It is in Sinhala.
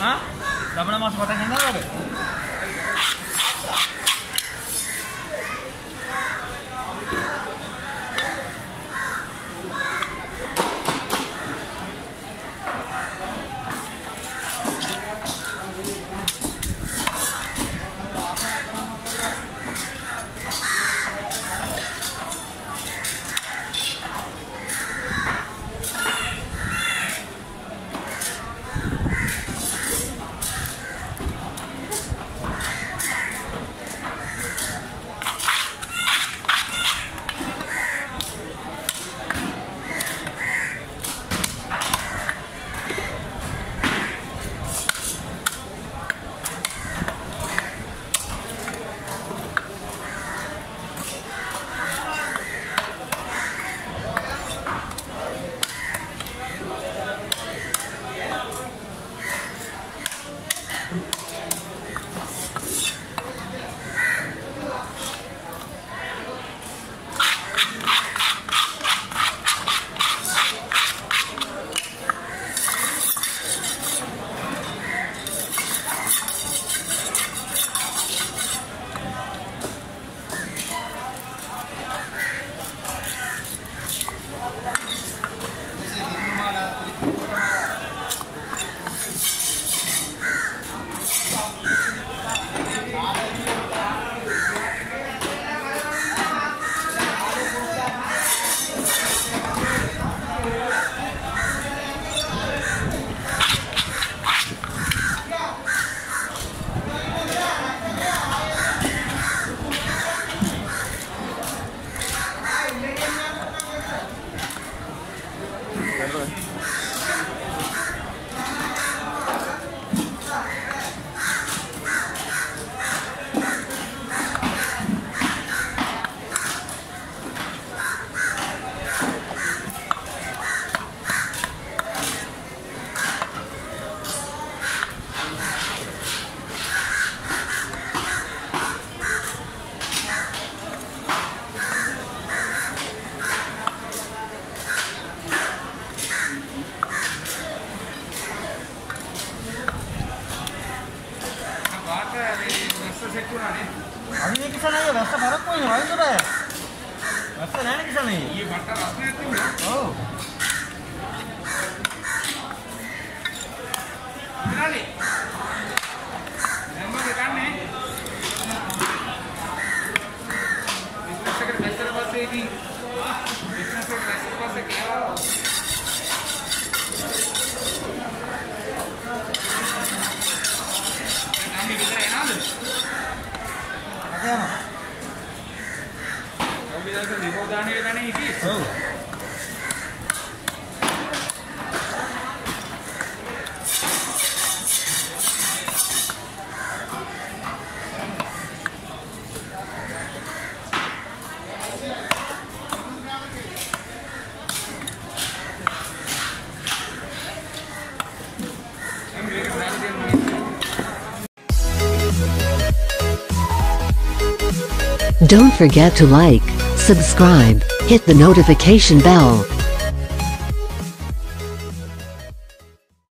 हाँ? रबड़ा मास बताएंगे ना Sunda ada? අනිත් කිසනේ වැස්ස පරක්කු වෙනවා වයින්ද බෑ. වැස්ස නැහැ නේ කිසනේ. ඊයේ මට රස්නේ තිබුණා. ඔව්. ඉතින් දැන් මොකද ගන්නෙ? බිස්නස් එකට බැස්සට පස්සේ ඉතින් බිස්නස් එකට බැස්සට පස්සේ කියලා යනවා. අපි දැන් විභෝදානයේ ගන්නේ හිටියේ. ඔව්. Don't forget to like, subscribe, hit the notification bell,